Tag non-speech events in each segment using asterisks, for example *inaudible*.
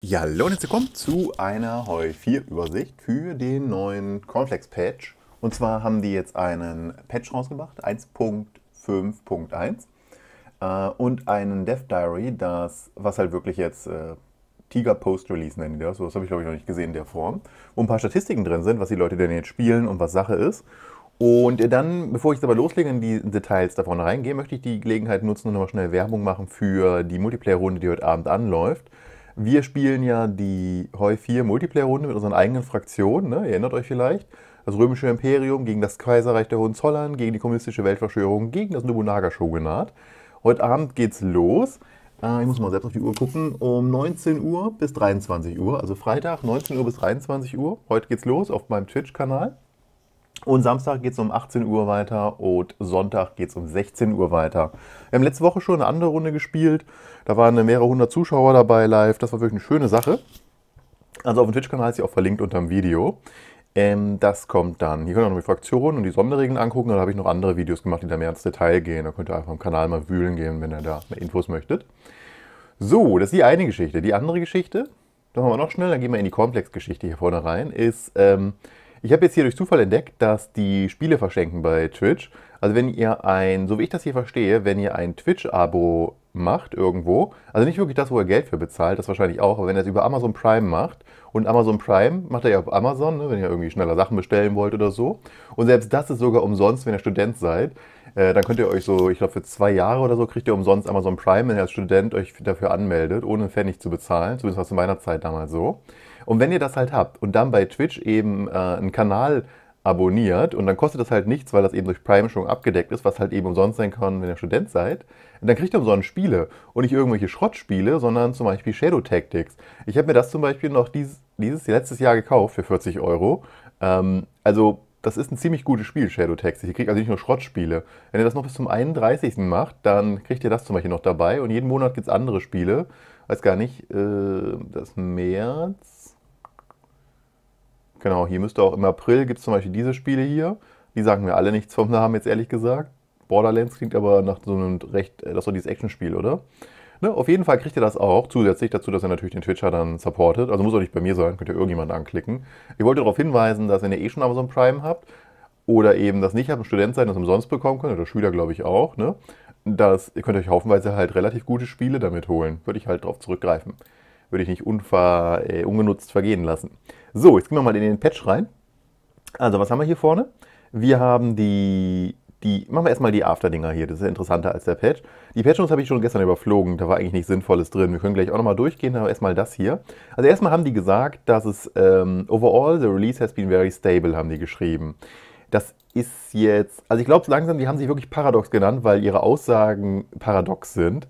Ja, hallo und herzlich willkommen zu einer Heu 4 Übersicht für den neuen Cornflakes Patch. Und zwar haben die jetzt einen Patch rausgebracht, 1.5.1 äh, und einen Dev Diary, das, was halt wirklich jetzt äh, Tiger Post Release nennen die das, so das habe ich glaube ich noch nicht gesehen in der Form, wo ein paar Statistiken drin sind, was die Leute denn jetzt spielen und was Sache ist. Und dann, bevor ich jetzt aber loslege in die Details davon reingehe, möchte ich die Gelegenheit nutzen und nochmal schnell Werbung machen für die Multiplayer-Runde, die heute Abend anläuft. Wir spielen ja die Heu 4 Multiplayer-Runde mit unseren eigenen Fraktionen, ne? ihr erinnert euch vielleicht. Das römische Imperium gegen das Kaiserreich der Hohenzollern, gegen die kommunistische Weltverschwörung, gegen das Nobunaga-Shogunat. Heute Abend geht's los. Äh, ich muss mal selbst auf die Uhr gucken. Um 19 Uhr bis 23 Uhr, also Freitag 19 Uhr bis 23 Uhr. Heute geht's los auf meinem Twitch-Kanal. Und Samstag geht es um 18 Uhr weiter und Sonntag geht es um 16 Uhr weiter. Wir haben letzte Woche schon eine andere Runde gespielt. Da waren mehrere hundert Zuschauer dabei live. Das war wirklich eine schöne Sache. Also auf dem Twitch-Kanal ist sie auch verlinkt unter dem Video. Ähm, das kommt dann. Hier könnt ihr noch die Fraktionen und die Sonderregeln angucken. Da habe ich noch andere Videos gemacht, die da mehr ins Detail gehen. Da könnt ihr einfach im Kanal mal wühlen gehen, wenn ihr da mehr Infos möchtet. So, das ist die eine Geschichte. Die andere Geschichte, da machen wir noch schnell, dann gehen wir in die Komplex-Geschichte hier vorne rein, ist... Ähm, ich habe jetzt hier durch Zufall entdeckt, dass die Spiele verschenken bei Twitch. Also wenn ihr ein, so wie ich das hier verstehe, wenn ihr ein Twitch-Abo macht irgendwo, also nicht wirklich das, wo ihr Geld für bezahlt, das wahrscheinlich auch, aber wenn ihr es über Amazon Prime macht und Amazon Prime macht ihr ja auf Amazon, ne, wenn ihr irgendwie schneller Sachen bestellen wollt oder so. Und selbst das ist sogar umsonst, wenn ihr Student seid. Äh, dann könnt ihr euch so, ich glaube für zwei Jahre oder so, kriegt ihr umsonst Amazon Prime, wenn ihr als Student euch dafür anmeldet, ohne Pfennig zu bezahlen. Zumindest war es in meiner Zeit damals so. Und wenn ihr das halt habt und dann bei Twitch eben äh, einen Kanal abonniert und dann kostet das halt nichts, weil das eben durch Prime schon abgedeckt ist, was halt eben umsonst sein kann, wenn ihr Student seid, dann kriegt ihr umsonst Spiele und nicht irgendwelche Schrottspiele, sondern zum Beispiel Shadow Tactics. Ich habe mir das zum Beispiel noch dieses, dieses letztes Jahr gekauft für 40 Euro. Ähm, also das ist ein ziemlich gutes Spiel, Shadow Tactics. Ihr kriegt also nicht nur Schrottspiele. Wenn ihr das noch bis zum 31. macht, dann kriegt ihr das zum Beispiel noch dabei und jeden Monat gibt es andere Spiele. Weiß gar nicht, äh, das März Genau, hier müsste auch im April gibt es zum Beispiel diese Spiele hier. Die sagen mir alle nichts vom Namen, jetzt ehrlich gesagt. Borderlands klingt aber nach so einem recht, äh, das ist doch dieses Actionspiel, oder? Ne, auf jeden Fall kriegt ihr das auch, zusätzlich dazu, dass ihr natürlich den Twitcher dann supportet. Also muss auch nicht bei mir sein, könnt ihr irgendjemand anklicken. Ich wollte darauf hinweisen, dass wenn ihr eh schon Amazon Prime habt oder eben das nicht habt, ein Student sein, das umsonst bekommen könnt, oder Schüler glaube ich auch, ne? dass ihr könnt euch haufenweise halt relativ gute Spiele damit holen. Würde ich halt darauf zurückgreifen. Würde ich nicht unver, äh, ungenutzt vergehen lassen. So, jetzt gehen wir mal in den Patch rein. Also, was haben wir hier vorne? Wir haben die, die machen wir erstmal die After-Dinger hier, das ist interessanter als der Patch. Die Patch-Notes habe ich schon gestern überflogen, da war eigentlich nichts Sinnvolles drin. Wir können gleich auch nochmal durchgehen, aber erstmal das hier. Also erstmal haben die gesagt, dass es, ähm, overall, the release has been very stable, haben die geschrieben. Das ist jetzt, also ich glaube langsam, die haben sich wirklich paradox genannt, weil ihre Aussagen paradox sind.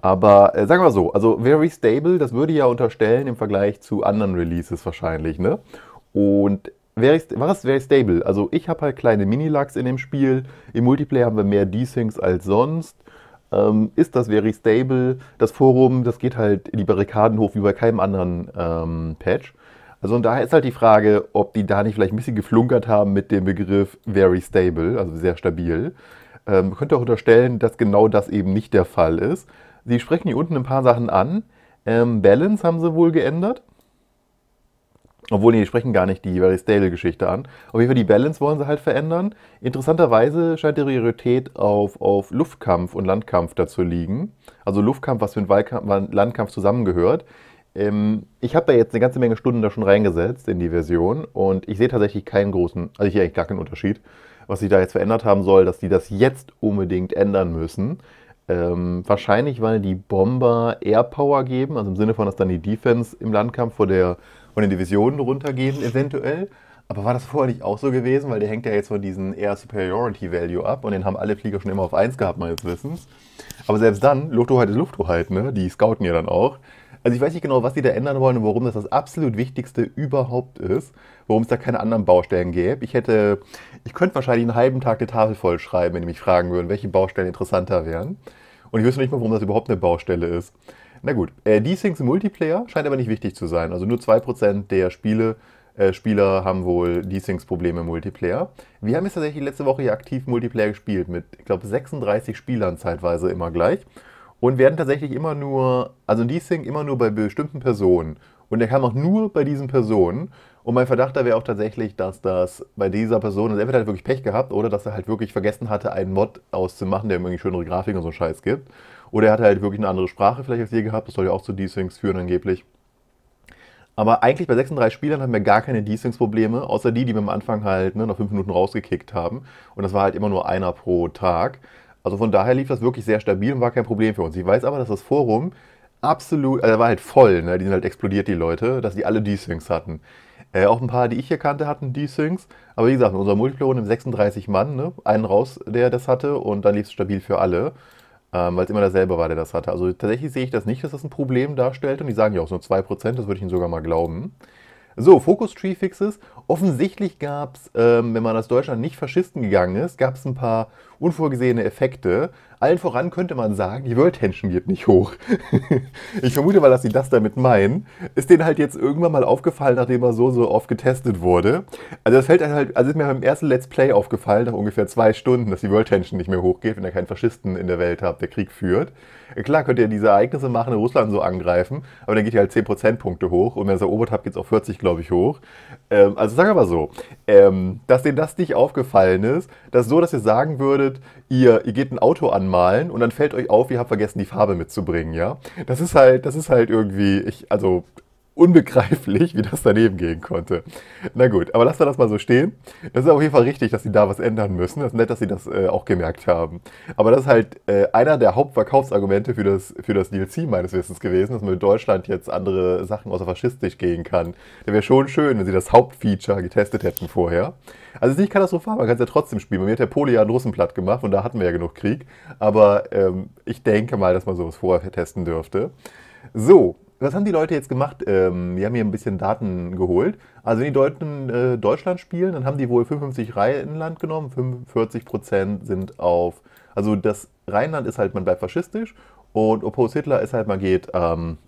Aber äh, sagen wir so, also very stable, das würde ja unterstellen im Vergleich zu anderen Releases wahrscheinlich, ne? Und very, was ist very stable? Also ich habe halt kleine Mini-Lags in dem Spiel. Im Multiplayer haben wir mehr Desyncs als sonst. Ähm, ist das very stable? Das Forum, das geht halt in die Barrikaden hoch wie bei keinem anderen ähm, Patch. Also und daher ist halt die Frage, ob die da nicht vielleicht ein bisschen geflunkert haben mit dem Begriff very stable, also sehr stabil. Ähm, könnte auch unterstellen, dass genau das eben nicht der Fall ist. Sie sprechen hier unten ein paar Sachen an. Ähm, Balance haben sie wohl geändert. Obwohl, nee, die sprechen gar nicht die Very Stale-Geschichte an. Auf jeden Fall die Balance wollen sie halt verändern. Interessanterweise scheint die Priorität auf, auf Luftkampf und Landkampf dazu liegen. Also Luftkampf, was mit Landkampf zusammengehört. Ähm, ich habe da jetzt eine ganze Menge Stunden da schon reingesetzt in die Version und ich sehe tatsächlich keinen großen, also ich sehe eigentlich gar keinen Unterschied, was sich da jetzt verändert haben soll, dass die das jetzt unbedingt ändern müssen. Ähm, wahrscheinlich, weil die Bomber Air Power geben, also im Sinne von, dass dann die Defense im Landkampf vor der, von den Divisionen runtergehen, eventuell. Aber war das vorher nicht auch so gewesen? Weil der hängt ja jetzt von diesem Air Superiority Value ab und den haben alle Flieger schon immer auf 1 gehabt, meines Wissens. Aber selbst dann, Lufthoheit ist Lufthoheit, ne? Die scouten ja dann auch. Also ich weiß nicht genau, was die da ändern wollen und warum das das absolut Wichtigste überhaupt ist. Warum es da keine anderen Baustellen gäbe. Ich hätte, ich könnte wahrscheinlich einen halben Tag eine Tafel voll schreiben, wenn die mich fragen würden, welche Baustellen interessanter wären. Und ich wüsste nicht mal, warum das überhaupt eine Baustelle ist. Na gut, äh, Desyncs im Multiplayer scheint aber nicht wichtig zu sein. Also nur 2% der Spiele, äh, Spieler haben wohl Desyncs-Probleme im Multiplayer. Wir haben jetzt tatsächlich letzte Woche hier aktiv Multiplayer gespielt mit, ich glaube, 36 Spielern zeitweise immer gleich. Und werden tatsächlich immer nur, also ein Desync immer nur bei bestimmten Personen. Und der kam auch nur bei diesen Personen. Und mein Verdacht da wäre auch tatsächlich, dass das bei dieser Person, also entweder hat er wirklich Pech gehabt oder dass er halt wirklich vergessen hatte, einen Mod auszumachen, der ihm irgendwie schönere Grafiken und so Scheiß gibt. Oder er hatte halt wirklich eine andere Sprache vielleicht als je gehabt. Das soll ja auch zu Desyncs führen angeblich. Aber eigentlich bei 36 Spielern haben wir gar keine Desyncs-Probleme, außer die, die wir am Anfang halt ne, nach 5 Minuten rausgekickt haben. Und das war halt immer nur einer pro Tag. Also von daher lief das wirklich sehr stabil und war kein Problem für uns. Ich weiß aber, dass das Forum absolut, also war halt voll, ne? die sind halt explodiert, die Leute, dass die alle Desyncs hatten. Äh, auch ein paar, die ich hier kannte, hatten Desyncs. Aber wie gesagt, in unserer Multiplayer 36 Mann, ne? einen raus, der das hatte und dann lief es stabil für alle ähm, weil es immer derselbe war, der das hatte. Also tatsächlich sehe ich das nicht, dass das ein Problem darstellt. Und die sagen ja auch so 2%, das würde ich ihnen sogar mal glauben. So, Focus Tree Fixes. Offensichtlich gab es, ähm, wenn man aus Deutschland nicht Faschisten gegangen ist, gab es ein paar unvorgesehene Effekte. Allen voran könnte man sagen, die World Tension geht nicht hoch. *laughs* ich vermute mal, dass sie das damit meinen. Ist denen halt jetzt irgendwann mal aufgefallen, nachdem er so, so oft getestet wurde. Also das fällt halt, also ist mir beim ersten Let's Play aufgefallen, nach ungefähr zwei Stunden, dass die World Tension nicht mehr hochgeht, wenn ihr keinen Faschisten in der Welt habt, der Krieg führt. Klar könnt ihr diese Ereignisse machen, in Russland so angreifen, aber dann geht ihr halt 10 Prozentpunkte hoch und wenn ihr es erobert habt, geht es auf 40, glaube ich, hoch. Ähm, also sag aber so, ähm, dass denen das nicht aufgefallen ist, dass so, dass ihr sagen würdet, ihr, ihr geht ein Auto anmalen und dann fällt euch auf, ihr habt vergessen, die Farbe mitzubringen, ja. Das ist halt, das ist halt irgendwie, ich, also unbegreiflich, wie das daneben gehen konnte. Na gut, aber lassen wir das mal so stehen. Das ist auf jeden Fall richtig, dass sie da was ändern müssen. Das ist nett, dass sie das äh, auch gemerkt haben. Aber das ist halt äh, einer der Hauptverkaufsargumente für das, für das DLC meines Wissens gewesen, dass man in Deutschland jetzt andere Sachen außer faschistisch gehen kann. Der wäre schon schön, wenn sie das Hauptfeature getestet hätten vorher. Also ist nicht katastrophal, man kann es ja trotzdem spielen. Bei mir hat der Poli ja einen Russen platt gemacht und da hatten wir ja genug Krieg. Aber ähm, ich denke mal, dass man sowas vorher testen dürfte. So, was haben die Leute jetzt gemacht? Ähm, wir haben hier ein bisschen Daten geholt. Also wenn die Deutschen äh, Deutschland spielen, dann haben die wohl 55 Rheinland genommen, 45 Prozent sind auf, also das Rheinland ist halt, man bleibt faschistisch und Oppose Hitler ist halt, man geht, ähm,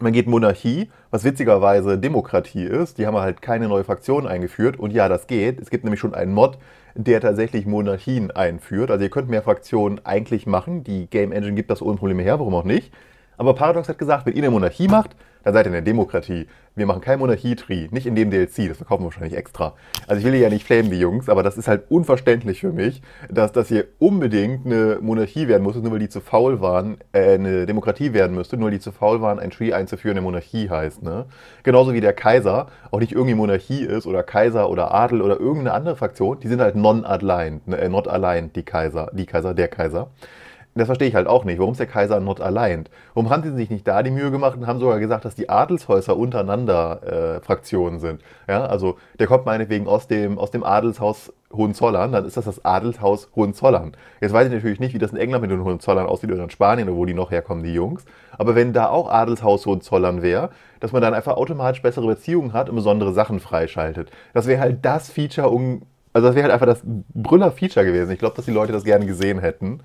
man geht Monarchie, was witzigerweise Demokratie ist. Die haben halt keine neue Fraktion eingeführt und ja, das geht. Es gibt nämlich schon einen Mod, der tatsächlich Monarchien einführt. Also ihr könnt mehr Fraktionen eigentlich machen. Die Game Engine gibt das ohne Probleme her, warum auch nicht. Aber Paradox hat gesagt, wenn ihr eine Monarchie macht, dann seid ihr eine Demokratie. Wir machen kein Monarchie-Tree, nicht in dem DLC, das verkaufen wir wahrscheinlich extra. Also ich will ja nicht flamen, die Jungs, aber das ist halt unverständlich für mich, dass das hier unbedingt eine Monarchie werden muss, nur weil die zu faul waren, äh, eine Demokratie werden müsste, nur weil die zu faul waren, ein Tree einzuführen, der Monarchie heißt. Ne? Genauso wie der Kaiser auch nicht irgendwie Monarchie ist oder Kaiser oder Adel oder irgendeine andere Fraktion, die sind halt non-aligned, ne? äh, not aligned, die Kaiser, die Kaiser, der Kaiser. Das verstehe ich halt auch nicht. Warum ist der Kaiser not allein? Warum haben sie sich nicht da die Mühe gemacht und haben sogar gesagt, dass die Adelshäuser untereinander äh, Fraktionen sind? Ja, also der kommt meinetwegen aus dem, aus dem Adelshaus Hohenzollern, dann ist das das Adelshaus Hohenzollern. Jetzt weiß ich natürlich nicht, wie das in England mit den Hohenzollern aussieht oder in Spanien oder wo die noch herkommen, die Jungs. Aber wenn da auch Adelshaus Hohenzollern wäre, dass man dann einfach automatisch bessere Beziehungen hat und besondere Sachen freischaltet. Das wäre halt das Feature, um, also das wäre halt einfach das Brüller-Feature gewesen. Ich glaube, dass die Leute das gerne gesehen hätten.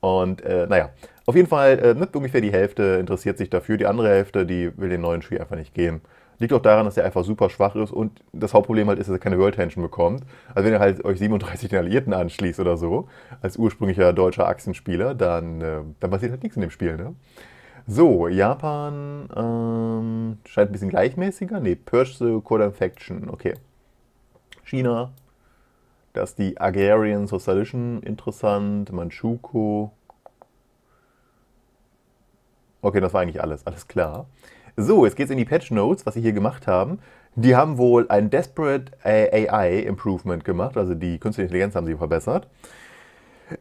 Und äh, naja, auf jeden Fall äh, nicht ungefähr die Hälfte interessiert sich dafür. Die andere Hälfte, die will den neuen Tree einfach nicht gehen. Liegt auch daran, dass er einfach super schwach ist und das Hauptproblem halt ist, dass er keine World Tension bekommt. Also wenn ihr halt euch 37 den Alliierten anschließt oder so, als ursprünglicher deutscher Achsenspieler, dann, äh, dann passiert halt nichts in dem Spiel, ne? So, Japan ähm, scheint ein bisschen gleichmäßiger. Ne, Purge the Code Infection, okay. China da ist die Agarian Socialischen interessant, Manchukuo. Okay, das war eigentlich alles, alles klar. So, jetzt geht es in die Patch Notes, was sie hier gemacht haben. Die haben wohl ein Desperate AI Improvement gemacht, also die künstliche Intelligenz haben sie verbessert.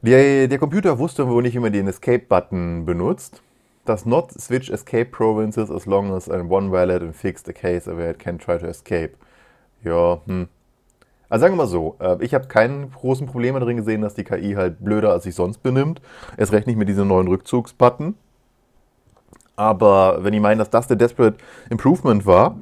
Der, der Computer wusste wohl nicht, wie man den Escape-Button benutzt. Das Not Switch Escape Provinces as long as one valid and fixed a case where it can try to escape. Ja, hm. Also sagen wir mal so, äh, ich habe keine großen Probleme darin gesehen, dass die KI halt blöder als sich sonst benimmt. Erst recht nicht mit diesem neuen Rückzugsbutton. Aber wenn die meinen, dass das der Desperate Improvement war,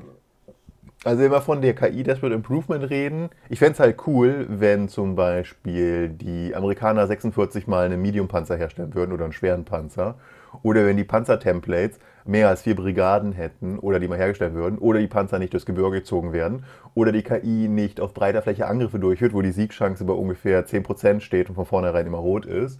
also wenn wir von der KI Desperate Improvement reden, ich fände es halt cool, wenn zum Beispiel die Amerikaner 46 mal einen Medium-Panzer herstellen würden oder einen schweren Panzer. Oder wenn die Panzer-Templates mehr als vier Brigaden hätten oder die mal hergestellt würden oder die Panzer nicht durchs Gebirge gezogen werden oder die KI nicht auf breiter Fläche Angriffe durchführt, wo die Siegchance bei ungefähr 10% steht und von vornherein immer rot ist.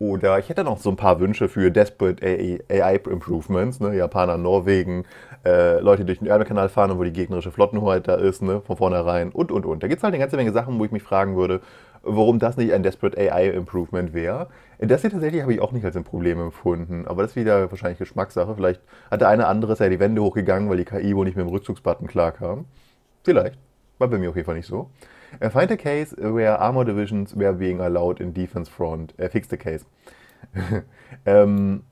Oder ich hätte noch so ein paar Wünsche für Desperate AI Improvements, ne? Japaner, Norwegen, äh, Leute, durch den Ärmelkanal fahren wo die gegnerische Flottenhoheit da ist, ne? von vornherein und und und. Da gibt es halt eine ganze Menge Sachen, wo ich mich fragen würde, warum das nicht ein Desperate AI Improvement wäre. Das hier tatsächlich habe ich auch nicht als ein Problem empfunden, aber das ist wieder wahrscheinlich Geschmackssache. Vielleicht hat der eine andere ja die Wände hochgegangen, weil die KI wohl nicht mit dem Rückzugsbutton klarkam. Vielleicht. War bei mir auf jeden Fall nicht so. Uh, find a case where armor divisions were being allowed in defense front. Uh, fix the case. *laughs* ähm,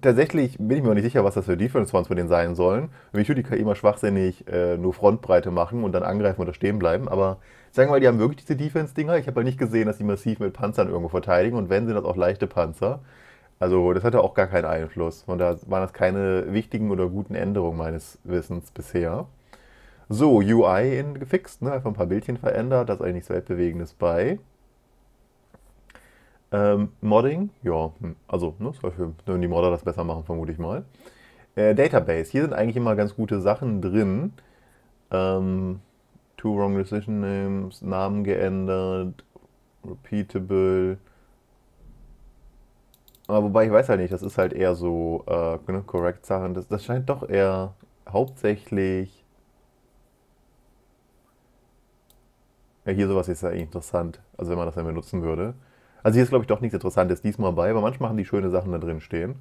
tatsächlich bin ich mir auch nicht sicher, was das für Defense Fronts bei denen sein sollen. Mich tut die KI immer schwachsinnig äh, nur Frontbreite machen und dann angreifen oder stehen bleiben. Aber sagen wir mal, die haben wirklich diese Defense-Dinger. Ich habe halt nicht gesehen, dass die massiv mit Panzern irgendwo verteidigen. Und wenn, sind das auch leichte Panzer. Also das hatte auch gar keinen Einfluss. Und da waren das keine wichtigen oder guten Änderungen meines Wissens bisher. So, UI in, gefixt, ne? einfach ein paar Bildchen verändert, da ist eigentlich nichts Weltbewegendes bei. Ähm, Modding, ja, hm, also, ne, wenn die Modder das besser machen, vermute ich mal. Äh, Database, hier sind eigentlich immer ganz gute Sachen drin. Ähm, two wrong decision names, Namen geändert, repeatable. Aber wobei ich weiß halt nicht, das ist halt eher so äh, ne, correct Sachen. Das, das scheint doch eher hauptsächlich Ja, hier sowas ist ja eigentlich interessant, also wenn man das dann benutzen würde. Also hier ist, glaube ich, doch nichts Interessantes diesmal bei, aber manchmal haben die schöne Sachen da drin stehen.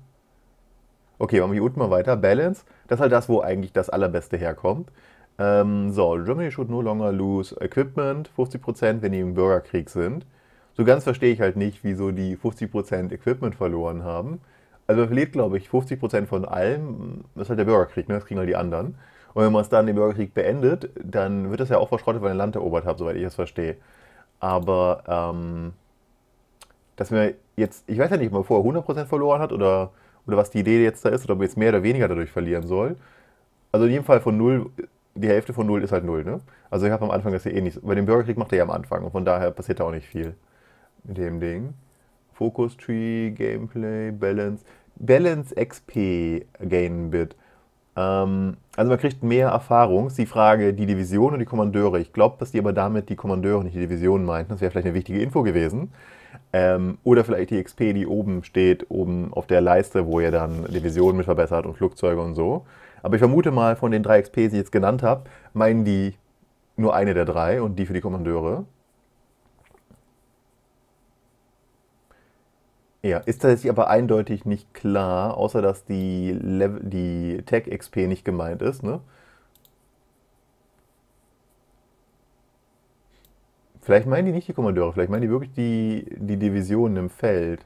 Okay, machen wir hier unten mal weiter. Balance, das ist halt das, wo eigentlich das Allerbeste herkommt. Ähm, so, Germany should no longer lose equipment, 50%, wenn die im Bürgerkrieg sind. So ganz verstehe ich halt nicht, wieso die 50% Equipment verloren haben. Also er verliert, glaube ich, 50% von allem. Das ist halt der Bürgerkrieg, ne? das kriegen halt die anderen. Und wenn man es dann den Bürgerkrieg beendet, dann wird das ja auch verschrottet, weil ihr Land erobert habt, soweit ich es verstehe. Aber, ähm, dass wir jetzt, ich weiß ja nicht, ob man vorher 100% verloren hat oder, oder was die Idee jetzt da ist, oder ob man jetzt mehr oder weniger dadurch verlieren soll. Also in jedem Fall von 0, die Hälfte von 0 ist halt 0, ne? Also ich habe am Anfang das ja eh nicht, bei dem Bürgerkrieg macht er ja am Anfang und von daher passiert da auch nicht viel mit dem Ding. Focus Tree, Gameplay, Balance. Balance XP Gain Bit. Ähm, also man kriegt mehr Erfahrung. Ist die Frage, die Division und die Kommandeure. Ich glaube, dass die aber damit die Kommandeure, nicht die Division meinten. Das wäre vielleicht eine wichtige Info gewesen. Ähm, oder vielleicht die XP, die oben steht, oben auf der Leiste, wo ihr dann Divisionen mit verbessert und Flugzeuge und so. Aber ich vermute mal, von den drei XP, die ich jetzt genannt habe, meinen die nur eine der drei und die für die Kommandeure. Ja, ist tatsächlich aber eindeutig nicht klar, außer dass die, die Tech-XP nicht gemeint ist. Ne? Vielleicht meinen die nicht die Kommandeure, vielleicht meinen die wirklich die, die Divisionen im Feld.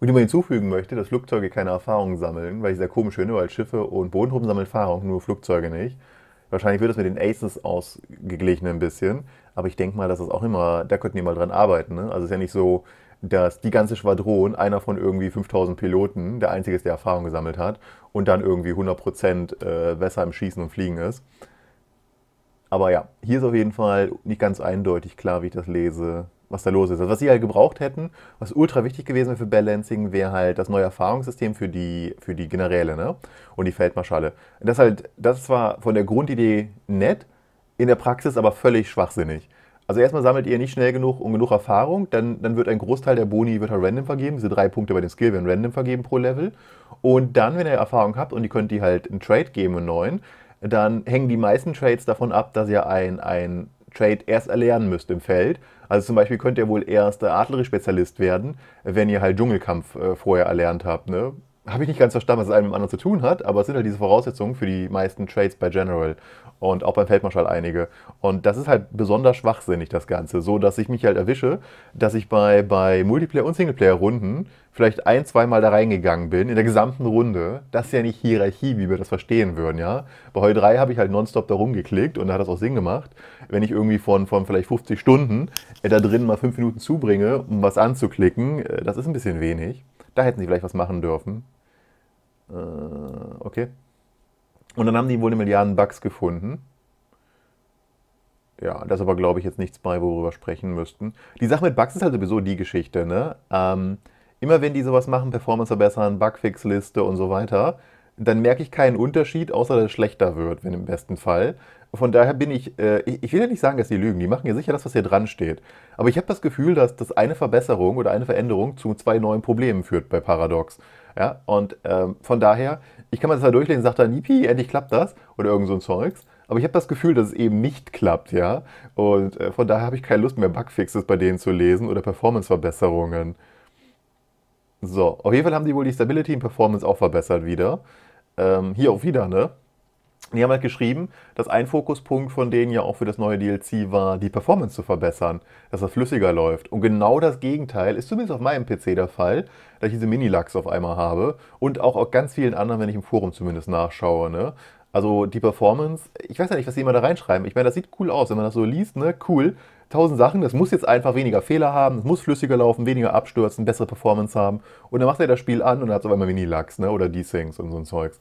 Und die man hinzufügen möchte, dass Flugzeuge keine Erfahrung sammeln, weil ich sehr komisch finde, weil Schiffe und Bodentruppen sammeln Erfahrung, nur Flugzeuge nicht. Wahrscheinlich wird es mit den Aces ausgeglichen ein bisschen. Aber ich denke mal, dass es auch immer, da könnten die mal dran arbeiten. Ne? Also es ist ja nicht so, dass die ganze Schwadron, einer von irgendwie 5000 Piloten, der einzige ist, der Erfahrung gesammelt hat und dann irgendwie 100% äh, besser im Schießen und Fliegen ist. Aber ja, hier ist auf jeden Fall nicht ganz eindeutig klar, wie ich das lese, was da los ist. Also was sie halt gebraucht hätten, was ultra wichtig gewesen wäre für Balancing, wäre halt das neue Erfahrungssystem für die, für die Generäle ne? und die Feldmarschale. Das, halt, das war von der Grundidee nett, in der Praxis aber völlig schwachsinnig. Also erstmal sammelt ihr nicht schnell genug und genug Erfahrung, dann, dann wird ein Großteil der Boni wird halt random vergeben. Diese drei Punkte bei den Skill werden random vergeben pro Level. Und dann, wenn ihr Erfahrung habt und ihr könnt die halt einen Trade geben, einen neuen, dann hängen die meisten Trades davon ab, dass ihr ein, ein Trade erst erlernen müsst im Feld. Also zum Beispiel könnt ihr wohl erst Artillerie-Spezialist werden, wenn ihr halt Dschungelkampf äh, vorher erlernt habt. Ne? Habe ich nicht ganz verstanden, was es einem mit anderen zu tun hat, aber es sind halt diese Voraussetzungen für die meisten Trades bei General und auch beim Feldmarschall einige. Und das ist halt besonders schwachsinnig, das Ganze, so dass ich mich halt erwische, dass ich bei, bei Multiplayer- und Singleplayer-Runden vielleicht ein, zweimal da reingegangen bin, in der gesamten Runde. Das ist ja nicht Hierarchie, wie wir das verstehen würden, ja. Bei Heu 3 habe ich halt nonstop da rumgeklickt und da hat das auch Sinn gemacht. Wenn ich irgendwie von, von vielleicht 50 Stunden äh, da drin mal 5 Minuten zubringe, um was anzuklicken, äh, das ist ein bisschen wenig. Da hätten sie vielleicht was machen dürfen. Äh, okay. Und dann haben die wohl eine Milliarden Bugs gefunden. Ja, das ist aber, glaube ich, jetzt nichts bei, worüber wir sprechen müssten. Die Sache mit Bugs ist halt sowieso die Geschichte, ne? Ähm, immer wenn die sowas machen, Performance verbessern, Bugfix-Liste und so weiter, dann merke ich keinen Unterschied, außer dass es schlechter wird, wenn im besten Fall. Von daher bin ich, äh, ich will ja nicht sagen, dass die lügen, die machen ja sicher das, was hier dran steht. Aber ich habe das Gefühl, dass das eine Verbesserung oder eine Veränderung zu zwei neuen Problemen führt bei Paradox. Ja, und ähm, von daher, ich kann mir das da durchlesen, sagt dann, Yippie, endlich klappt das oder irgend so ein Zeugs. Aber ich habe das Gefühl, dass es eben nicht klappt, ja. Und äh, von daher habe ich keine Lust mehr, Bugfixes bei denen zu lesen oder Performance-Verbesserungen. So, auf jeden Fall haben die wohl die Stability und Performance auch verbessert wieder. Ähm, hier auch wieder, ne? Die haben halt geschrieben, dass ein Fokuspunkt von denen ja auch für das neue DLC war, die Performance zu verbessern, dass das flüssiger läuft. Und genau das Gegenteil ist zumindest auf meinem PC der Fall, dass ich diese Mini-Lags auf einmal habe und auch auf ganz vielen anderen, wenn ich im Forum zumindest nachschaue. Ne? Also die Performance, ich weiß ja nicht, was die immer da reinschreiben. Ich meine, das sieht cool aus, wenn man das so liest, ne? Cool. Tausend Sachen, das muss jetzt einfach weniger Fehler haben, es muss flüssiger laufen, weniger abstürzen, bessere Performance haben. Und dann macht er das Spiel an und hat so einmal Mini-Lags, ne? Oder Desyncs und so ein Zeugs.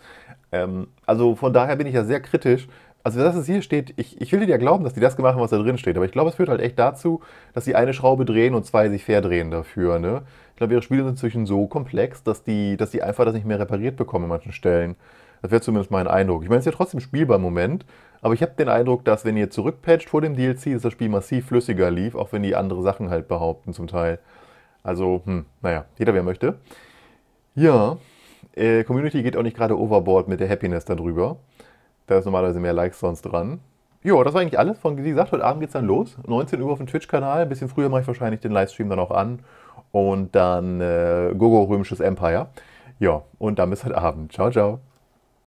Ähm, also von daher bin ich ja sehr kritisch. Also das, was hier steht, ich, ich will dir ja glauben, dass die das gemacht haben, was da drin steht. Aber ich glaube, es führt halt echt dazu, dass sie eine Schraube drehen und zwei sich verdrehen dafür. Ne? Ich glaube, ihre Spiele sind inzwischen so komplex, dass die, dass die einfach das nicht mehr repariert bekommen an manchen Stellen. Das wäre zumindest mein Eindruck. Ich meine, es ist ja trotzdem spielbar im Moment, aber ich habe den Eindruck, dass wenn ihr zurückpatcht vor dem DLC, dass das Spiel massiv flüssiger lief, auch wenn die andere Sachen halt behaupten zum Teil. Also, hm, naja, jeder wer möchte. Ja, äh, Community geht auch nicht gerade overboard mit der Happiness darüber. Da ist normalerweise mehr Likes sonst dran. Jo, das war eigentlich alles. Von wie gesagt, heute Abend geht es dann los. 19 Uhr auf dem Twitch-Kanal. Ein bisschen früher mache ich wahrscheinlich den Livestream dann auch an. Und dann äh, Gogo Römisches Empire. Ja, und dann bis heute Abend. Ciao, ciao.